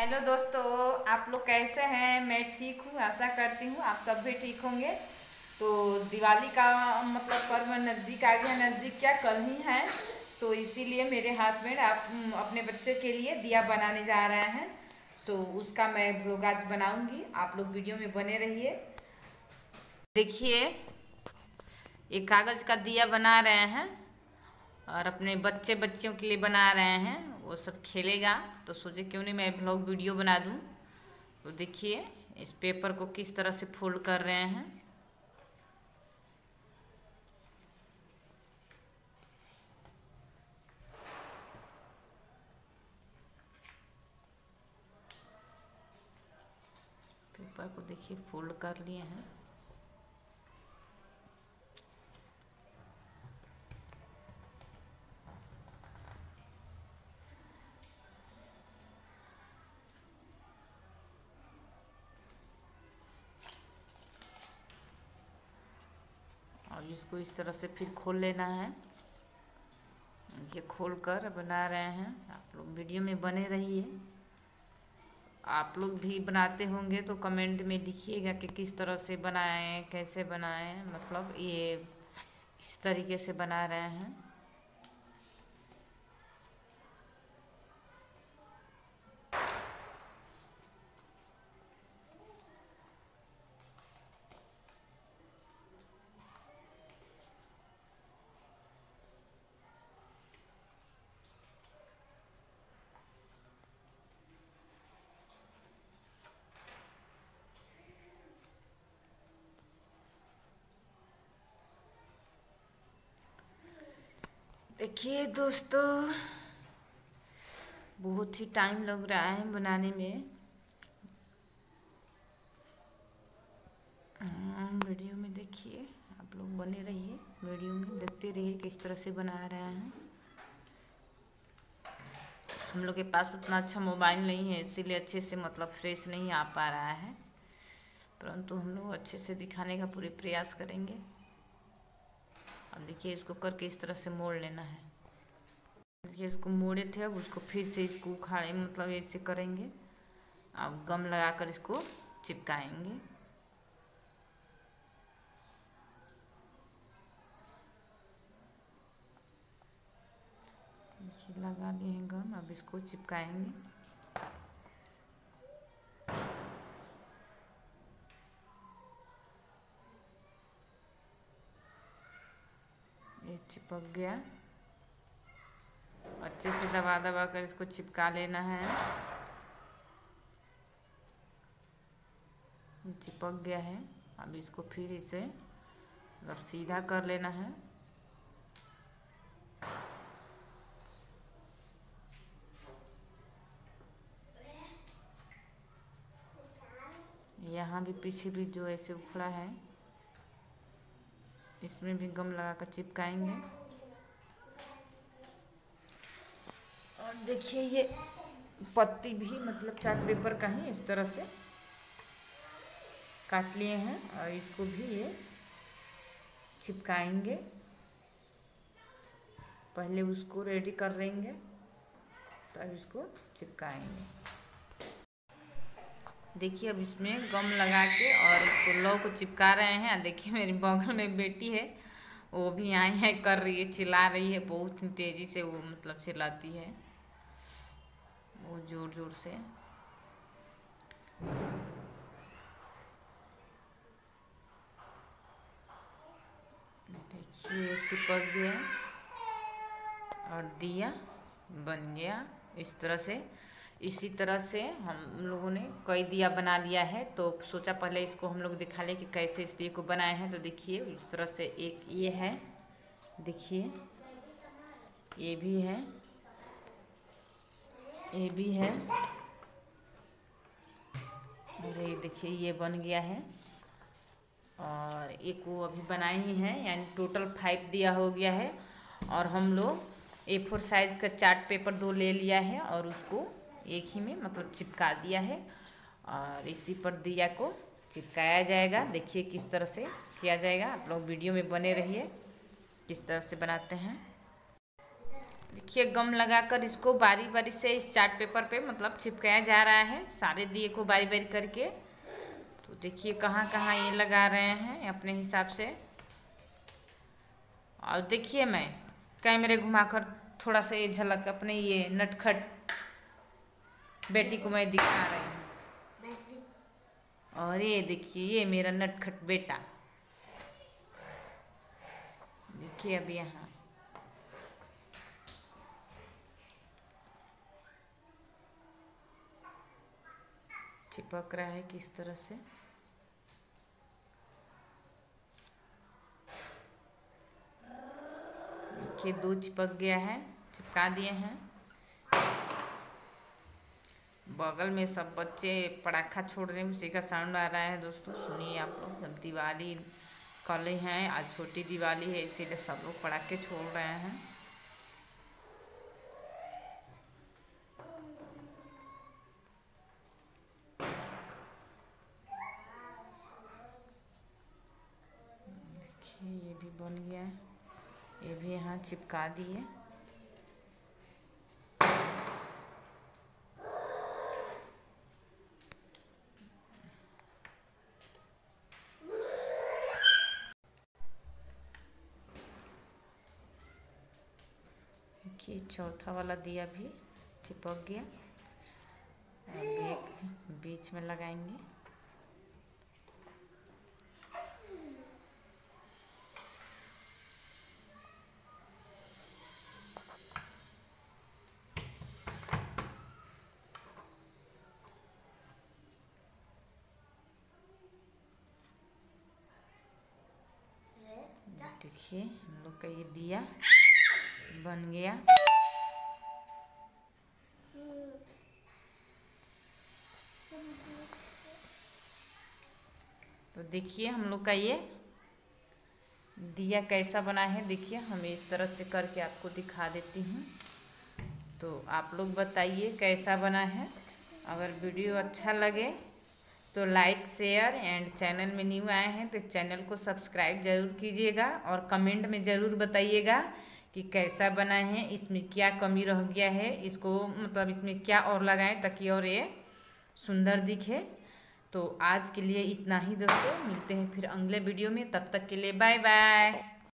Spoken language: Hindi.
हेलो दोस्तों, आप लोग कैसे हैं? मैं ठीक हूँ, आशा करती हूँ आप सब भी ठीक होंगे। तो दिवाली का मतलब पर्व नज़दीक आ गया, नज़दीक क्या कल ही है। सो इसीलिए मेरे हस्बैंड आप अपने बच्चे के लिए दिया बनाने जा रहे हैं। सो उसका मैं ब्लॉग आज बनाऊँगी। आप लोग वीडियो में बने रहिए। देखिए ये कागज़ का दिया बना रहे हैं और अपने बच्चे बच्चियों के लिए बना रहे हैं। वो सब खेलेगा। तो सोचे क्यों नहीं मैं ब्लॉग वीडियो बना दूँ? तो देखिए, इस पेपर को किस तरह से फोल्ड कर रहे हैं। पेपर को देखिए फोल्ड कर लिए हैं। इसको इस तरह से फिर खोल लेना है। ये खोल कर बना रहे हैं। आप लोग वीडियो में बने रहिए। आप लोग भी बनाते होंगे तो कमेंट में लिखिएगा कि किस तरह से बनाएँ कैसे बनाएँ मतलब ये इस तरीके से बना रहे हैं। देखिए दोस्तों, बहुत ही टाइम लग रहा है बनाने में। वीडियो में देखिए, आप लोग बने रहिए। वीडियो में देखते रहिए किस तरह से बना रहे हैं। हम लोग के पास उतना अच्छा मोबाइल नहीं है, इसीलिए अच्छे से मतलब फ्रेश नहीं आ पा रहा है। परंतु हम लोग अच्छे से दिखाने का पूरे प्रयास करेंगे। देखिए इसको करके इस तरह से मोड़ लेना है। देखिए इसको मोड़े थे, अब उसको फिर से इसको उखाड़े मतलब ऐसे करेंगे। अब गम लगाकर इसको चिपकाएँगे। देखिए लगा हैं गम, अब इसको चिपकाएँगे ये चिपक गया। अच्छे से दबा दबा कर इसको चिपका लेना है। चिपक गया है। अब इसको फिर इसे अब सीधा कर लेना है। यहाँ भी पीछे भी जो ऐसे उखड़ा है इसमें भी गम लगा कर चिपकाएँगे। और देखिए, ये पत्ती भी मतलब चार्ट पेपर का ही इस तरह से काट लिए हैं और इसको भी ये चिपकाएँगे। पहले उसको रेडी कर देंगे, तब इसको चिपकाएँगे। देखिए अब इसमें गम लगा के और इसको लौ को चिपका रहे हैं। देखिए मेरी बगल में बेटी है, वो भी आई है, कर रही है, चिल्ला रही है, बहुत ही तेज़ी से वो मतलब चिल्लाती है। वो ज़ोर ज़ोर से। देखिए चिपक गया और दिया बन गया। इस तरह से इसी तरह से हम लोगों ने कई दिया बना लिया है तो सोचा पहले इसको हम लोग दिखा लें कि कैसे इस दिए को बनाए हैं। तो देखिए, उस तरह से एक ये है, देखिए, ये भी है, ये भी है, अरे देखिए, ये बन गया है, और एक वो अभी बनाए ही हैं, यानी टोटल फाइव दिया हो गया है, और हम लोग ए फोर साइज़ का चार्ट पेपर दो ले लिया है, और उसको एक ही में मतलब चिपका दिया है। और इसी पर दिया को चिपकाया जाएगा। देखिए किस तरह से किया जाएगा। आप लोग वीडियो में बने रहिए। किस तरह से बनाते हैं। देखिए, गम लगाकर इसको बारी बारी से इस चार्ट पेपर पे मतलब चिपकाया जा रहा है। सारे दिए को बारी बारी करके। तो देखिए कहाँ कहाँ ये लगा रहे हैं अपने हिसाब से। और देखिए मैं, कैमरे घुमाकर थोड़ा सा ये झलक, अपने ये नटखट बेटी को मैं दिखा रही हूँ। और ये देखिए ये मेरा नटखट बेटा। देखिए अब यहाँ। चिपक रहा है किस तरह से? देखिए दो चिपक गया है चिपका दिए हैं। बगल में सब बच्चे पटाखा छोड़ रहे हैं उसी का साउंड आ रहा है। दोस्तों, सुनिए आप लोग, जब दिवाली कल हैं, आज छोटी दिवाली है, इसीलिए सब लोग पटाखे छोड़ रहे हैं। ये भी बन गया है। ये भी यहाँ चिपका दिए देखिए चौथा वाला दिया भी चिपक गया। अब एक बीच में लगाएँगे। देखिए, हम लोग का ये दिया बन गया। देखिए हम लोग का ये दिया कैसा बना है। देखिए हम इस तरह से करके आपको दिखा देती हूँ। तो आप लोग बताइए कैसा बना है। अगर वीडियो अच्छा लगे तो लाइक, शेयर एंड चैनल में न्यू आए हैं तो चैनल को सब्सक्राइब ज़रूर कीजिएगा और कमेंट में ज़रूर बताइएगा कि कैसा बना है, इसमें क्या कमी रह गया है, इसको मतलब इसमें क्या और लगाएँ ताकि और ये सुंदर दिखे। तो आज के लिए इतना ही दोस्तों, मिलते हैं फिर अगले वीडियो में, तब तक के लिए बाय बाय